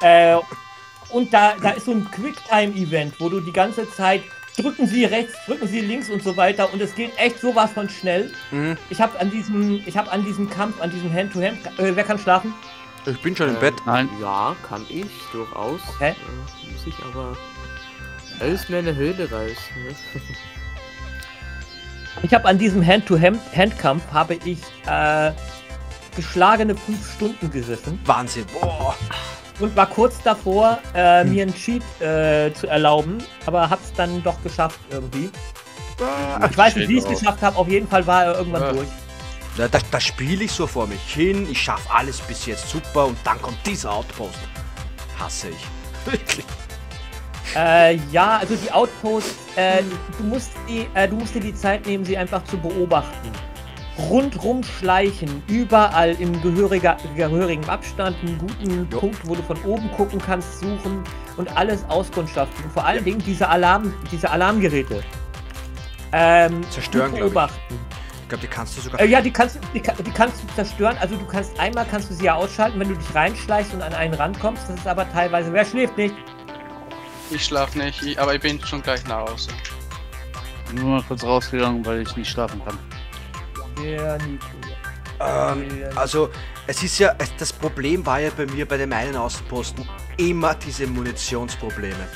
Äh, und da, da ist so ein Quicktime-Event, wo du die ganze Zeit drücken Sie rechts, drücken Sie links und so weiter und es geht echt sowas von schnell. Mhm. Ich habe an diesem, ich habe an diesem Kampf, an diesem Hand-to-Hand, äh, wer kann schlafen? Ich bin schon im Ähm, Bett. Nein. Ja, kann ich, durchaus. Okay. Äh, muss ich aber alles mir eine Höhle reißen. Ne? Ich habe an diesem Hand-to-Hand-Kampf habe ich äh, geschlagene fünf Stunden gesessen Wahnsinn. Boah. Und war kurz davor, äh, mir einen Cheat äh, zu erlauben, aber hab's dann doch geschafft irgendwie. Ich weiß nicht, wie ich es geschafft habe, auf jeden Fall war er irgendwann Ja. durch. Ja, das, das spiele ich so vor mich hin. Ich schaffe alles bis jetzt super und dann kommt dieser Outpost. Hasse ich. Wirklich. Äh, ja, also die Outposts, äh, du, musst die, äh, du musst dir die Zeit nehmen, sie einfach zu beobachten. Rundrum schleichen, überall im gehöriger, gehörigen Abstand, einen guten Jo. Punkt, wo du von oben gucken kannst, suchen und alles auskundschaften. Und vor allen Dingen diese, Alarm, diese Alarmgeräte. Ähm, Zerstören, ich. beobachten. Ich glaube, die kannst du sogar. Äh, ja, die kannst, du- die, die kannst du zerstören. Also du kannst einmal kannst du sie ja ausschalten, wenn du dich reinschleichst und an einen rankommst. Das ist aber teilweise. Wer schläft nicht? Ich schlaf nicht, ich, aber ich bin schon gleich nach Hause. Nur mal kurz rausgegangen, weil ich nicht schlafen kann. Der Nico. Ähm, also, es ist ja, das Problem war ja bei mir bei dem einen Außenposten immer diese Munitionsprobleme.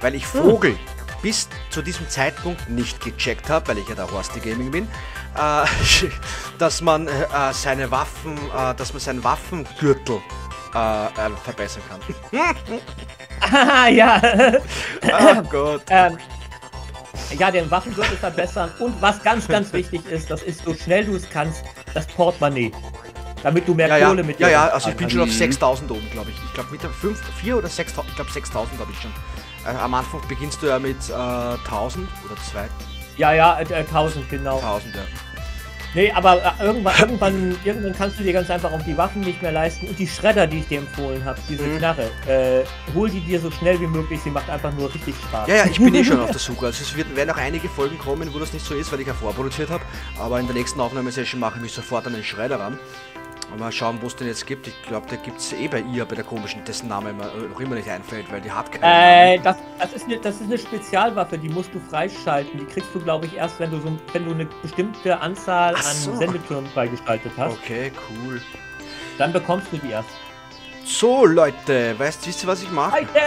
Weil ich Vogel bis zu diesem Zeitpunkt nicht gecheckt habe, weil ich ja der Horsty Gaming bin, äh, dass man äh, äh, seine Waffen, äh, dass man seinen Waffengürtel äh, äh, verbessern kann. Ah, ja. oh Gott. ähm, ja, den Waffengürtel verbessern. Und was ganz, ganz wichtig ist, das ist so schnell du es kannst, das Portemonnaie. Damit du mehr Ja, ja, Kohle mit ja, dir ja, hast. also ich bin schon auf Mhm. 6000 oben, glaube ich. Ich glaube mit der 5, 4 oder 6000, ich glaube 6000 habe ich schon. Äh, am Anfang beginnst du ja mit äh, 1000 oder 2000, Ja, ja, äh, 1000, genau. ja. Nee, aber äh, irgendwann, irgendwann, irgendwann kannst du dir ganz einfach auch die Waffen nicht mehr leisten. Und die Schredder, die ich dir empfohlen habe, diese Mhm. Knarre, äh, hol die dir so schnell wie möglich. Sie macht einfach nur richtig Spaß. Ja, ja, ich bin eh schon auf der Suche. Also es wird, werden auch einige Folgen kommen, wo das nicht so ist, weil ich ja vorproduziert habe. Aber in der nächsten Aufnahmesession mache ich mich sofort an den Schredder ran. Mal schauen, wo es den jetzt gibt. Ich glaube, der gibt es eh bei ihr, bei der komischen, dessen Name mir äh, noch immer nicht einfällt, weil die hat keinen Äh, Namen. das, das, ist eine, das ist eine Spezialwaffe, die musst du freischalten. Die kriegst du, glaube ich, erst, wenn du so, wenn du eine bestimmte Anzahl Ach an so. Sendetürmen freigeschaltet hast. Okay, cool. Dann bekommst du die erst. So, Leute, weißt wisst ihr, was ich mache? Leute!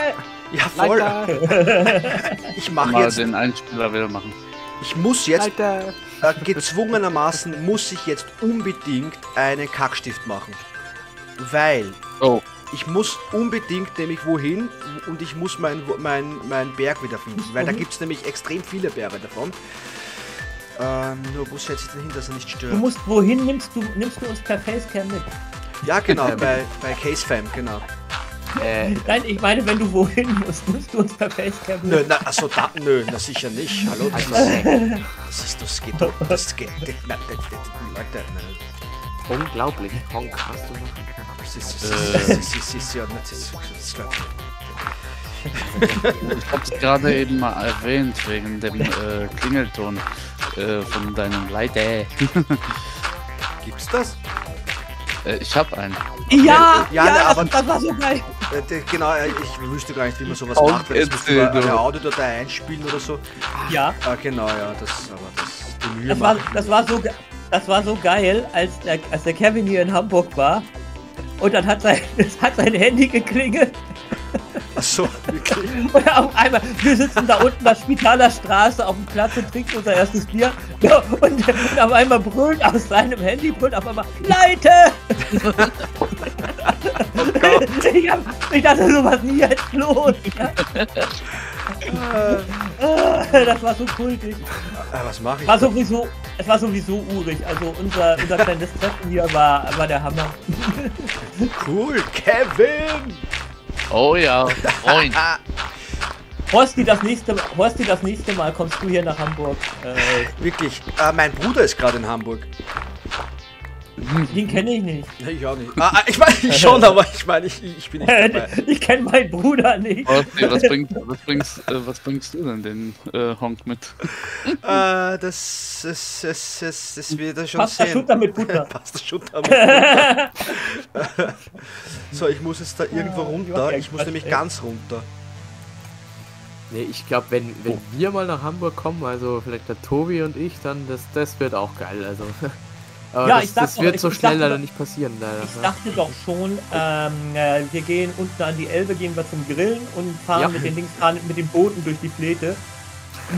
Ja, voll. Leute! Ich mache Mal jetzt, den Einspieler wieder machen. ich muss jetzt Alter! Äh, gezwungenermaßen muss ich jetzt unbedingt einen Kackstift machen. Weil Oh, ich muss unbedingt nämlich wohin und ich muss meinen mein, mein Berg wieder finden. Weil da wohin? gibt es nämlich extrem viele Berge davon. Ähm, nur wo setze ich den hin, dass er nicht Du stört? musst, wohin nimmst du, nimmst du uns per Facecam mit? Ja, genau, bei, bei Casefam, genau. Äh, Nein, ich meine, wenn du wohin musst, nimmst du uns per Facecam. Nö, na, also da, nö, na sicher nicht. Hallo, das ist, das, ist, das geht das geht, das, das, das, Leute, nein. unglaublich. Honk, hast du noch? Das ist, das ist, das ist, das ist das ist, das ist, ich hab's gerade eben mal erwähnt, wegen dem äh, Klingelton äh, von deinem Leute. Gibt's das? Äh, ich hab einen. Ja, Ja, ja, ne, das, aber- das war so geil. Äh, Genau, äh, ich wüsste gar nicht, wie man sowas Oh, macht, weil das du erzähl eine. Audiodatei einspielen oder so. Ja, Ah, genau, ja, das, aber das, die Mühe das war, das war so, das war so geil, als der, als der Kevin hier in Hamburg war. Und dann hat sein, es hat sein Handy geklingelt Achso, wirklich. und auf einmal, wir sitzen da unten nach Spitaler Straße auf dem Platz und trinken unser erstes Bier. Und, und auf einmal brüllt aus seinem Handy, brüllt auf einmal, Leute! Ich, hab, ich dachte, sowas nie jetzt los. das war so kultig. Ah, was mache ich? War sowieso, es war sowieso urig. Also unser, unser kleines Treffen hier war, war der Hammer. Cool, Kevin! Oh ja, Freund. Horsti, das nächste, Horsti, das nächste Mal kommst du hier nach Hamburg. Äh, Wirklich, äh, mein Bruder ist gerade in Hamburg. Den kenne ich nicht. Nee, ich auch nicht. Ah, ah, ich meine, ich schon, aber ich meine, ich, ich bin nicht dabei. ich kenne meinen Bruder nicht. Okay, was, bringt, was, bringst, äh, was bringst du denn den äh, Honk mit? Äh, das, das, das, das, das wird er schon Pasta sehen. Schutter mit Butter. Pasta Schutter mit Butter. so, ich muss jetzt da irgendwo runter. Ich muss nämlich ganz runter. Nee, ich glaube, wenn, wenn wir mal nach Hamburg kommen, also vielleicht der Tobi und ich, dann das, das wird auch geil. Also. Aber Ja, das, ich sag das doch, wird ich- so ich schnell dachte leider doch- nicht passieren. Leider. Ich dachte doch schon, ähm, äh, wir gehen unten an die Elbe, gehen wir zum Grillen und fahren Ja. mit den Dings, fahren mit den Booten durch die Fläte.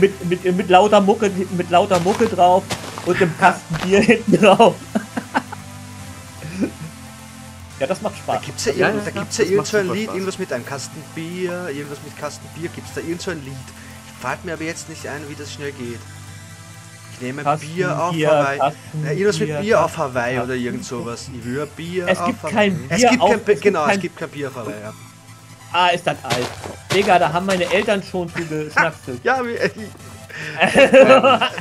Mit, mit, mit lauter Mucke, mit lauter Mucke drauf und einem Kasten Bier hinten drauf. ja, das macht Da Spaß. gibt's ja, Ja, ja, da ja, gibt's ja irgend so ein Lied, Spaß. irgendwas mit einem Kasten Bier, irgendwas mit Kasten Bier. Gibt's da irgend so ein Lied? Fällt mir aber jetzt nicht ein, wie das schnell geht. Ich nehme Kasten Bier auf Bier, Hawaii. Kasten irgendwas mit Bier, Bier auf Kasten- Hawaii oder irgend sowas. Ich will ein Bier Es auf gibt Hawaii. kein es Bier gibt auf- kein, gibt Genau, es kein- gibt kein Bier auf Hawaii. Ja, Ah, ist das alt. Digga, da haben meine Eltern schon zu geschnackselt. ja wie, äh,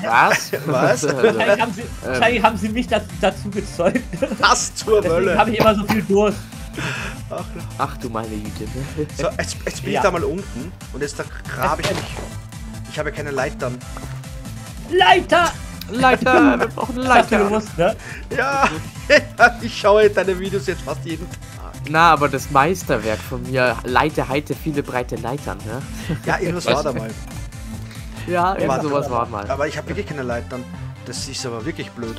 Was? Was? Also, Wahrscheinlich haben sie, wahrscheinlich haben sie mich dazu, dazu gezeugt. was zur Deswegen Hölle. habe ich immer so viel Durst. Ach, Ach du meine Güte. ne? so, jetzt, jetzt bin ich Ja. da mal unten und jetzt da grabe ich mich. Ich habe keine Leitern. Leiter! Leiter, wir brauchen Leiter. gewusst, ne? Ja, ich schaue deine Videos jetzt fast jeden Tag. Na, aber das Meisterwerk von mir, Leiter, heite, viele breite Leitern, ne? Ja, irgendwas Was? war da mal. Ja, irgend Warte. sowas war mal. Aber ich habe wirklich keine Leitern. Das ist aber wirklich blöd.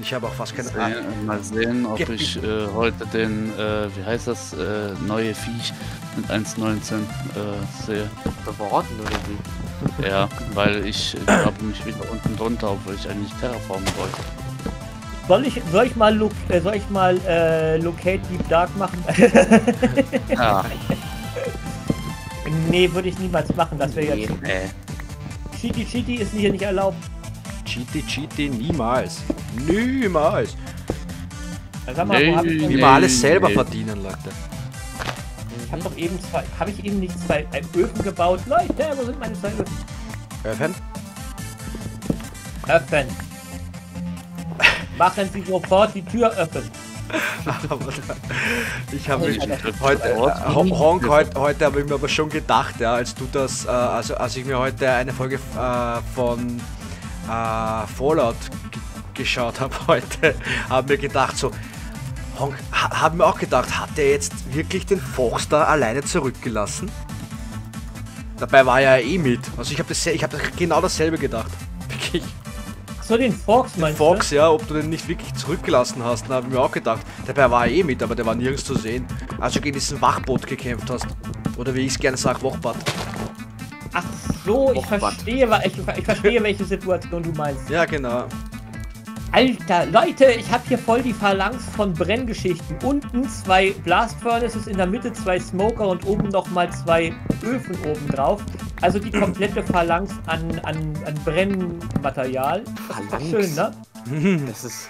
Ich habe auch fast keine. Ah, Sehen, mal sehen, ob ich äh, heute den, äh, wie heißt das, äh, neue Viech mit 1.19 äh, sehe. Verworten oder wie? Ja, weil ich habe mich wieder unten drunter, obwohl ich eigentlich terraformen wollte. Soll ich, soll ich mal, äh, soll ich mal äh, Locate Deep Dark machen? Ja, nee, würde ich niemals machen. Das wäre Nee. jetzt. äh, Cheaty Cheaty ist hier nicht erlaubt. Cheaty, cheaty, niemals. Niemals. Sag mal, wo hab ich Wie denn? wir alles selber nee. verdienen, Leute. Ich habe doch eben zwei. Habe ich eben nicht zwei ein Öfen gebaut? Leute, wo sind meine zwei Öfen? Öffnen? Öffnen. Machen Sie sofort die Tür öffnen. Aber ich habe mich Alter. heute, äh, Hon- Honk, heute, heute habe ich mir aber schon gedacht, ja, als du das, äh, also als ich mir heute eine Folge äh, von äh, Fallout geschaut habe heute, habe mir gedacht so, Honk, ha, haben wir auch gedacht, hat er jetzt wirklich den Fox da alleine zurückgelassen? Dabei war er ja eh mit. Also ich habe das, ich habe genau dasselbe gedacht. Wirklich. So den Fox Den meinst Fox, ja, ob du den nicht wirklich zurückgelassen hast, da habe ich mir auch gedacht. Dabei war er eh mit, aber der war nirgends zu sehen. Also gegen diesen Wachbot gekämpft hast. Oder wie ich es gerne sage, Wachbot. du? Ach so, ich verstehe, ich, ich verstehe, welche Situation du meinst. Ja, genau. Alter, Leute, ich habe hier voll die Phalanx von Brenngeschichten. Unten zwei Blast Furnaces, in der Mitte zwei Smoker und oben nochmal zwei Öfen oben drauf. Also die komplette Phalanx an, an, an Brennmaterial. Das ist schön, ne? Das ist.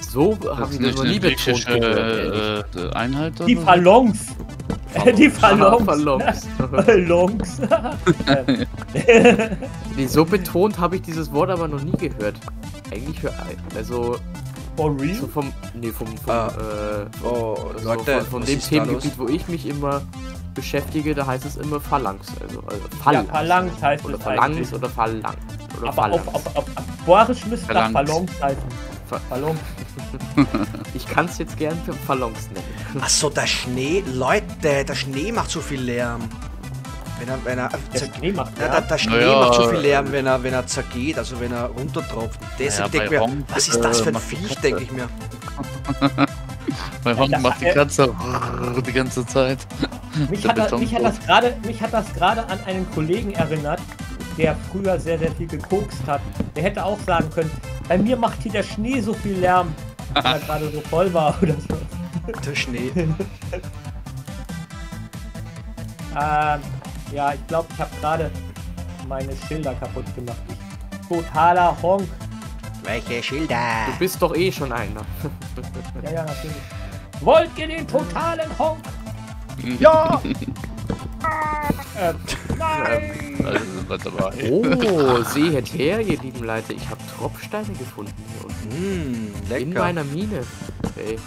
So das ist ich das nicht noch eine nie betont äh, äh, Einheit Die? Phalanx. Die Phalanx. Phalanx. Phalanx. Nee, so betont habe ich dieses Wort aber noch nie gehört. Eigentlich für. Also. For real? So vom. Nee, vom. vom Ah. äh, Oh, also Leute, von, von dem? Themengebiet, wo ich mich immer beschäftige, da heißt es immer Phalanx. Also, also Ja, Phalanx. Phalanx heißt Oder es Phalanx eigentlich. oder Phalanx. Oder Aber Phalanx. auf, auf, auf, auf Boarisch müsste das Phalanx. Phalanx heißen. Phalanx. Ich kann es jetzt gern für Phalanx nennen. Achso, der Schnee, Leute, der Schnee macht so viel Lärm. Wenn er, wenn er, Der Schnee macht ja, der, der Schnee Naja, macht so viel äh, Lärm, wenn er, wenn er zergeht, also wenn er runtertropft. Deshalb Ja, denke ich mir, was ist das äh, für ein die Viech, denke ich mir. Honk das- macht die äh, Katze die ganze Zeit. Mich Der hat, das, mich, hat das gerade, mich hat das gerade an einen Kollegen erinnert, der früher sehr, sehr viel gekokst hat. Der hätte auch sagen können, bei mir macht hier der Schnee so viel Lärm, weil er gerade so voll war oder so. Der Schnee. Ähm, ja, ich glaube, ich habe gerade meine Schilder kaputt gemacht. Ich, totaler Honk. Welche Schilder? Du bist doch eh schon einer. Ja, ja, natürlich. Wollt ihr den totalen Honk? Ja! Warte mal. oh, seht her, ihr lieben Leute. Ich habe Tropfsteine gefunden hier unten. Mmh, In meiner Mine. Hey.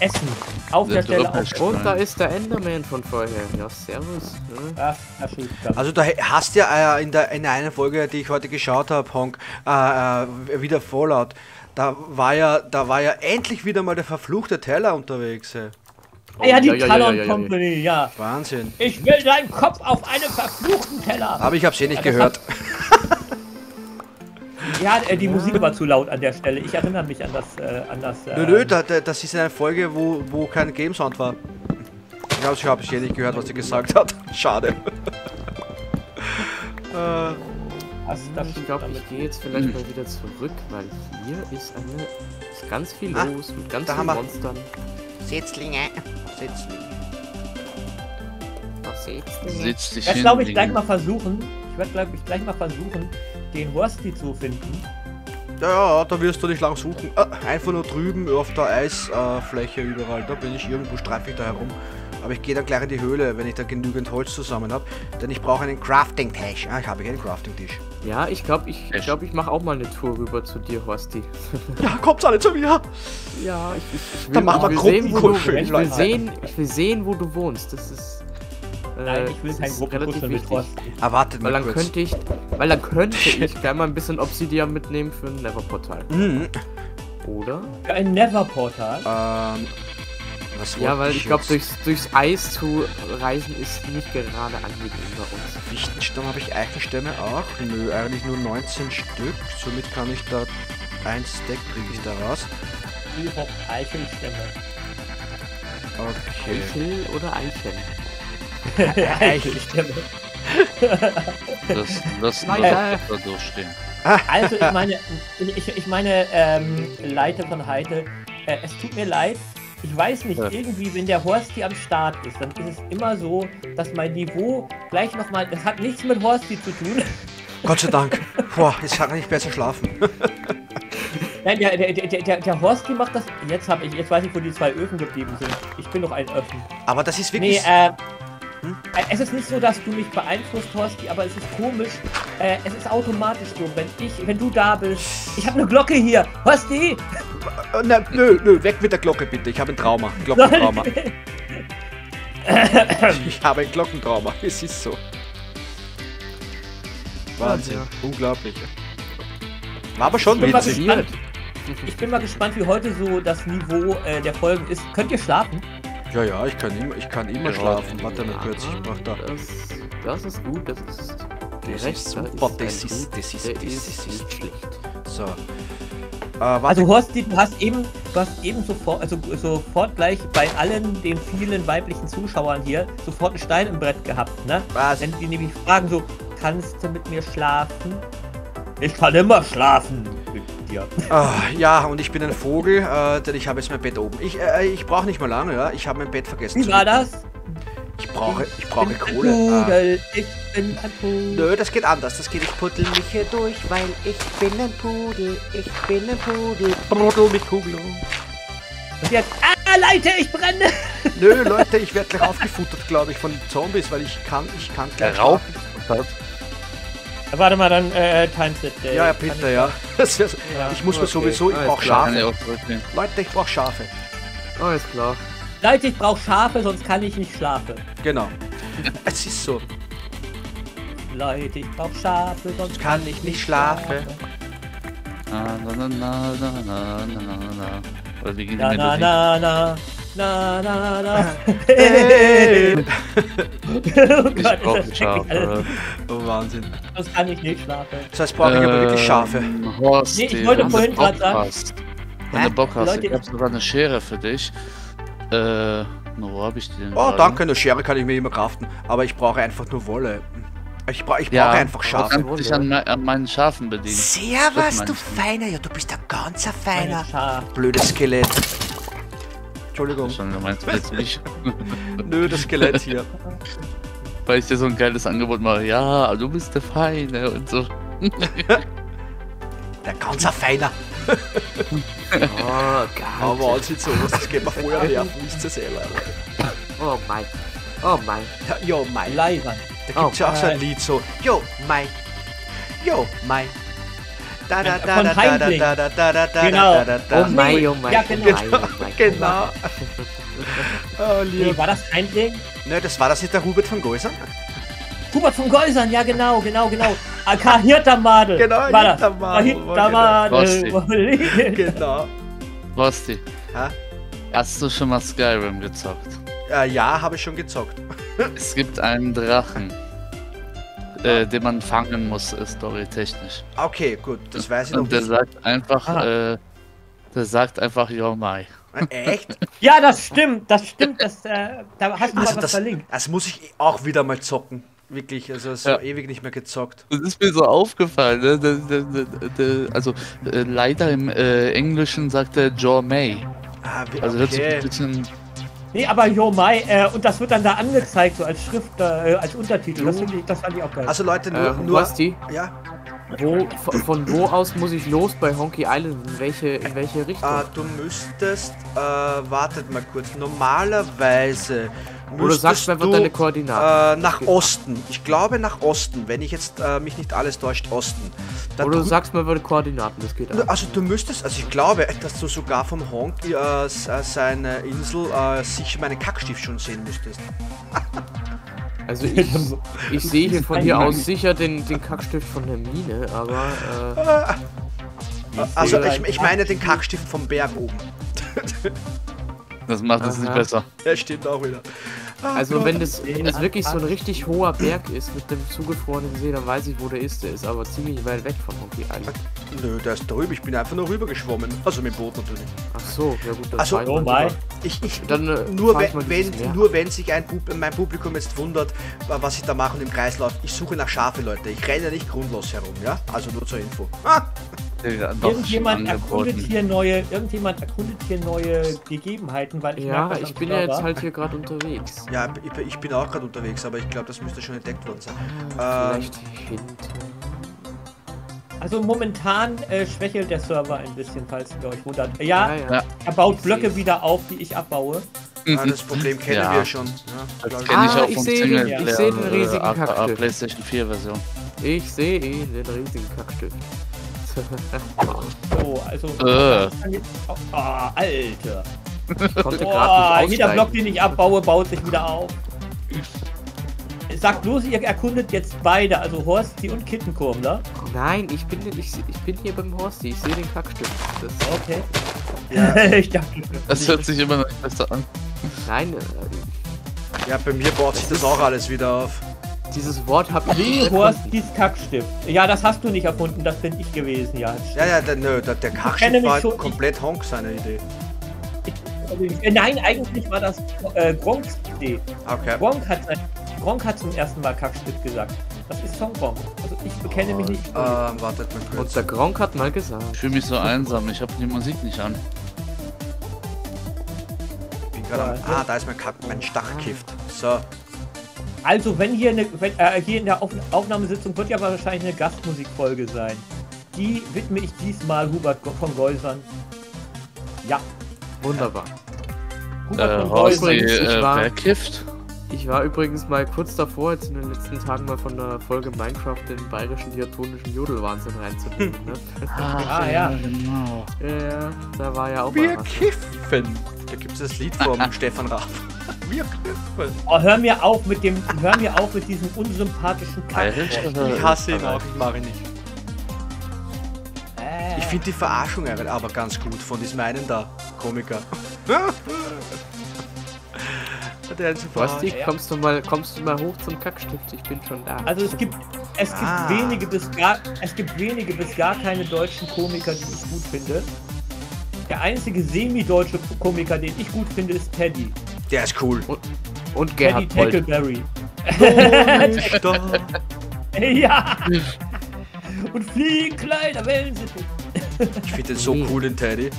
Essen. Auf der Der Stelle auf. Und da ist der Enderman von vorher. Ja, servus. Ne? Ach, Herr Schuster. Also da hast ja äh, in der in einer Folge, die ich heute geschaut habe, Honk, äh, äh, wieder Fallout. Da war ja, da war ja endlich wieder mal der verfluchte Teller unterwegs. Ey. Ah ja, die ja, ja, Talon ja, ja, ja. Company, ja. Wahnsinn. Ich will deinen Kopf auf einen verfluchten Teller. Aber ich habe eh nicht Ja, das gehört. Ja, äh, die Musik war zu laut an der Stelle. Ich erinnere mich an das, äh, an das. Äh, Nö, nö, da, da, das ist eine Folge, wo, wo kein Game Sound war. Ich habe ich hab eh nicht gehört, was sie gesagt hat. Schade. äh, das, das Ich glaube, ich gehe jetzt vielleicht mal wieder zurück, weil hier ist eine ist ganz viel Ah, los mit ganz vielen Monstern. Setzlinge. Setzlinge. Was seht's denn? Setz dich Ich werde, hin. glaube ich, gleich mal versuchen. Ich werde, glaube ich, gleich mal versuchen, den Horsty zu finden. Ja, ja, da wirst du nicht lang suchen. Äh, einfach nur drüben auf der Eisfläche überall. Da bin ich irgendwo, streife ich da herum. Aber ich gehe dann gleich in die Höhle, wenn ich da genügend Holz zusammen habe. Denn ich brauche einen Crafting-Tisch. Ah, ich habe keinen Crafting-Tisch. Ja, ich glaube, ich, ich, glaub, ich mache auch mal eine Tour rüber zu dir, Horsty. Ja, kommt alle zu mir. Ja, ich, ich, ich will, Dann machen wir Gruppenkuscheln, ich will Leute. sehen, ich will sehen, wo du wohnst. Das ist. Äh, Nein, ich will kein Gruppenkuscheln mit wichtig. Horsty. Ah, wartet Weil mal dann kurz. könnte ich, weil dann könnte ich gleich mal ein bisschen Obsidian mitnehmen für ein Neverportal. Mhm. Oder? Für ein Never-Portal. Ähm, was Ja, weil ich glaube, durchs, durchs Eis zu reisen ist nicht gerade angenehm bei uns. Fichtenstamm habe ich Eichenstämme auch? Nö, eigentlich nur 19 Stück. Somit kann ich da ein Stack kriege ich da raus. Die hoch Eichelstämme. Okay. Eichel oder Eicheln? Eichelstämme. Das, lass Nein, das äh. da durchstehen. Also, ich meine, ich, ich meine, ähm, Leite von Heite, äh, es tut mir leid. Ich weiß nicht, Ja. irgendwie, wenn der Horsty am Start ist, dann ist es immer so, dass mein Niveau gleich nochmal, das hat nichts mit Horsty zu tun. Gott sei Dank. Boah, jetzt kann ich besser schlafen. Nein, der, der, der, der, der Horsty macht das, jetzt habe ich, jetzt weiß ich, wo die zwei Öfen geblieben sind. Ich bin noch ein Öfen. Aber das ist Nee, wirklich. äh, Hm? äh, es ist nicht so, dass du mich beeinflusst, Horsti, aber es ist komisch. Äh, es ist automatisch so, wenn ich, wenn du da bist. Ich habe eine Glocke hier. Horsti! Äh, na, nö, nö, weg mit der Glocke bitte. Ich habe ein Trauma. Glockentrauma. ich habe ein Glockentrauma. Es ist so. Wahnsinn. Unglaublich. War aber schon witzig. gespannt. Ich bin mal gespannt, wie heute so das Niveau äh, der Folgen ist. Könnt ihr schlafen? Ja, ja, ich kann immer, ich kann immer Ja, schlafen. Warte mal kurz, ich mach da. Das, das ist gut, das ist gerecht. ist da super, das ist- Gut, das ist- das ist ist- nicht schlecht. So. Äh. Also Horsti, du hast eben, du hast eben sofort, also sofort gleich bei allen den vielen weiblichen Zuschauern hier sofort einen Stein im Brett gehabt, ne? Was? Wenn die nämlich fragen so, kannst du mit mir schlafen? Ich kann immer schlafen dir. Ah, ja, und ich bin ein Vogel, äh, denn ich habe jetzt mein Bett oben. Ich, äh, ich brauche nicht mal lange, ja. Ich habe mein Bett vergessen. Wie war das? Ich brauche, ich brauche bin Kohle. Ein Ah. Pudel, ich bin ein Pudel. Nö, das geht anders. Das geht, ich puddel mich hier durch, weil ich bin ein Pudel. Ich bin ein Pudel. Pudel mit Kugel. Und jetzt, ah, Leute, ich brenne! Nö, Leute, ich werde gleich aufgefuttert, glaube ich, von Zombies, weil ich kann, ich kann gleich Der Rauch Warte mal, dann äh, äh Slip. Äh, ja, ja, bitte, ja. Das ja. Ich muss okay. mir sowieso, ich brauche Schafe. Ich Leute, ich brauche Schafe. Alles klar. Leute, ich brauche Schafe, sonst kann ich nicht schlafen. Genau. es ist so. Leute, ich brauche Schafe, sonst kann, kann ich nicht schlafen. Na, na, na, na, na, na, na. Oder wie ging na, na, na, na, na, na, na. Oh Ich Gott, brauche das. Schafe. Oh, Wahnsinn. Sonst kann ich nicht schlafen. Das heißt, brauche ich aber wirklich Schafe. Ähm, Horst, Nee, ich wollte wenn vorhin Bock sagen- hast, Wenn du Bock hast, Leute, ich hab sogar eine Schere für dich. Äh, wo hab ich die denn? Oh, gerade? danke, eine Schere kann ich mir immer craften. Aber ich brauche einfach nur Wolle. Ich, bra ich brauche Ja, einfach Du Schafe. kannst dich an, an meinen Schafen bedienen. Servus, Das du Feiner. Ja, du bist ein ganzer Feiner. Blödes Skelett. Entschuldigung. Schon, du meinst jetzt nicht, Nö, das Skelett hier. weil ich dir so ein geiles Angebot mache. Ja, du bist der Feine und so. Der ganzer Feiner. Oh, geil. Aber sieht so aus, das geht mir vorher nerven, wisst ihr selber. Oh mein. Oh mein. Ja, ja, mein. Leibern. Da gibt's ja auch so ein äh, Lied so, Yo, Mai, Yo, Mai. Da da da Von da da da Heimling. da da da da da Genau. da da da Oh mein, oh mein, Ja, oh genau. mein, oh mein. Genau. Oh, Nee, lieb. war das kein Ding? Ne, das war das nicht der Hubert von Geusern? Hubert von Geusern, ja genau, genau, genau. AK Hirtermadel. Genau, war das. Hirtermadel, Hirtermadel. Genau. Rosti, Ha? hast du schon mal Skyrim gezockt? Äh, ja, habe ich schon gezockt. Es gibt einen Drachen, äh, den man fangen muss, äh, storytechnisch. Okay, gut, das weiß ich noch Und der nicht. sagt einfach, Ah. äh, der sagt einfach Yo Mai. Echt? Ja, das stimmt, das stimmt. Das, äh, da hast du Also mal was das, verlinkt. das muss ich auch wieder mal zocken. Wirklich, also so Ja. ewig nicht mehr gezockt. Das ist mir so aufgefallen, ne? Der, der, der, also äh, leider im äh, Englischen sagt er Joe May. Ah, Also hört sich okay. ein bisschen. Nee, aber Yo Mai, äh, und das wird dann da angezeigt, so als Schrift, äh, als Untertitel. Das, ich, das fand ich auch geil. Also Leute, nur, Äh, nur Basti, ja, wo, von, von wo aus muss ich los bei Honky Island? In welche, in welche Richtung? äh, du müsstest, äh, wartet mal kurz, normalerweise Oder sagst du einfach deine Koordinaten? Äh, nach. Osten. Ich glaube nach Osten, wenn ich jetzt äh, mich nicht alles täuscht, Osten. Da Oder du sagst mir mal die Koordinaten, das geht auch. Also du müsstest, also ich glaube, dass du sogar vom Honk äh, äh, seine Insel äh, sicher meinen Kackstift schon sehen müsstest. Also ich, ich sehe hier von hier aus sicher den, den Kackstift von der Mine, aber äh, Also ich, ich meine den Kackstift vom Berg oben. Das macht es nicht besser. Der stimmt auch wieder. Also wenn das, wenn das wirklich so ein richtig hoher Berg ist mit dem zugefrorenen See, dann weiß ich, wo der ist. Der ist aber ziemlich weit weg von Honky Island. Nö, der ist drüben. Ich bin einfach nur rüber geschwommen. Also mit dem Boot natürlich. Ach so, ja gut, dann Also, Mai. rüber. Ich, ich, Dann, äh, nur, wenn, wenn, nur wenn sich ein Pub mein Publikum jetzt wundert, wa- was ich da mache und im Kreislauf. Ich suche nach Schafe, Leute. Ich renne nicht grundlos herum, ja? Also nur zur Info. Ah, Irgendjemand schon erkundet hier neue, irgendjemand erkundet hier neue Gegebenheiten, weil ich Ja, merke, ich bin ja jetzt halt hier gerade unterwegs. ja, ich, ich bin auch gerade unterwegs, aber ich glaube, das müsste schon entdeckt worden sein. Ähm, Vielleicht hinten. Also momentan äh, schwächelt der Server ein bisschen, falls ihr euch wundert. Ja, Ja, ja. Ja. er baut Blöcke wieder auf, die ich abbaue. ah, das Problem kennen Ja. wir schon. Ja, Das ich. kenne ich Ah, auch ich vom sehe den- Singleplayer. ich sehe den äh, riesigen aka Kackstift. PlayStation 4 Version. Ich sehe den riesigen Kackstift. So, also. Äh. Oh, ah, Alter. Ich konnte Oh, gerade nicht jeder Block, den ich abbaue, baut sich wieder auf. Sagt bloß, ihr erkundet jetzt beide, also Horsti und Kittenkurm, ne? Nein, ich bin, ich, ich bin hier beim Horsti. Ich sehe den Kackstift. Das, Okay. Ja, ich dachte, Das hört sich immer noch besser an. nein, äh, ja, bei mir baut sich das auch alles wieder auf. Dieses Wort habe ich Horstis Kackstift. Ja, das hast du nicht erfunden, das bin ich gewesen, ja. Ja, ja, der, nö, der, der kenne Kackstift mich war schon- komplett Honk seine Idee. Äh, Nein, eigentlich war das äh, Gronks Idee. Okay. Gronk hat, Gronk hat zum ersten Mal Kackstift gesagt. Das ist von Gronk. Also ich bekenne mich nicht. Ähm, wartet mal Und kurz. der Gronk hat mal gesagt. Ich fühle mich so einsam, ich habe die Musik nicht an. Ich bin grad am, ah, da ist mein, Kack, mein Stachgift. So. Also wenn hier, eine, wenn, äh, hier in der Auf Aufnahmesitzung wird ja wahrscheinlich eine Gastmusikfolge sein. Die widme ich diesmal Hubert von Geusern. Ja, Wunderbar. Hubert Äh, von Horst, Geusern. die, übrigens, ich äh, war-? Ich war übrigens mal kurz davor, jetzt in den letzten Tagen mal von der Folge Minecraft den bayerischen diatonischen Jodelwahnsinn reinzunehmen. Ne? Ah, ja. genau. ja, da war ja auch Wir mal was. kiffen. Da gibt es das Lied vom Stefan Raff. Wir kiffen. Oh, hör mir auf mit dem, hör mir auf mit diesem unsympathischen oder Ich hasse ihn auch, ich mag ihn nicht. Äh, Ich finde die Verarschung aber ganz gut von diesem einen da, Komiker. Der Basti, kommst du mal, kommst du mal hoch zum Kackstift? Ich bin schon da. also es gibt, es gibt Ah. wenige bis gar, es gibt wenige bis gar keine deutschen Komiker, die ich gut finde. Der einzige semi-deutsche Komiker, den ich gut finde, ist Teddy. Der ist cool. Und Teddy Gerhard Polt. Tackleberry. Ja! Und fliegen, kleiner Wellensittich. Ich finde den so Nee. cool, den Teddy.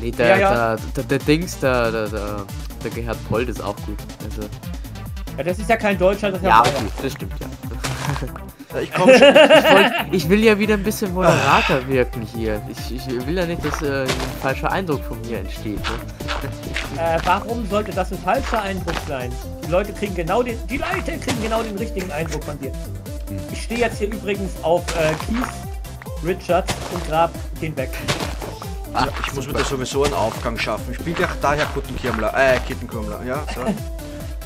Nee, der, Ja, ja. Der, der, der Dings, der, der, der, der Gerhard Polt ist auch gut. Also, Ja, das ist ja kein Deutscher, das ist ja, ja, okay, das stimmt, ja. Ich komme schon. Ich, wollt, ich will ja wieder ein bisschen moderater wirken hier. Ich, ich will ja nicht, dass äh, ein falscher Eindruck von mir entsteht. Ne? Äh, warum sollte das ein falscher Eindruck sein? Die Leute kriegen genau den, die Leute kriegen genau den richtigen Eindruck von dir. Ich stehe jetzt hier übrigens auf äh, Keith Richards und grab den weg. Ja, ich muss mir da sowieso einen Aufgang schaffen. Ich bin gleich daher Kuttenkirmler, äh, Kittenkurmler, ja, so.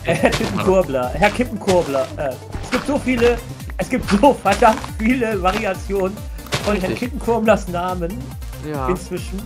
Äh, Herr Kippenkurbler, Herr Kippenkurbler. Äh, es gibt so viele, es gibt so verdammt viele Variationen von Herrn Richtig. Kippenkurblers Namen Ja. inzwischen.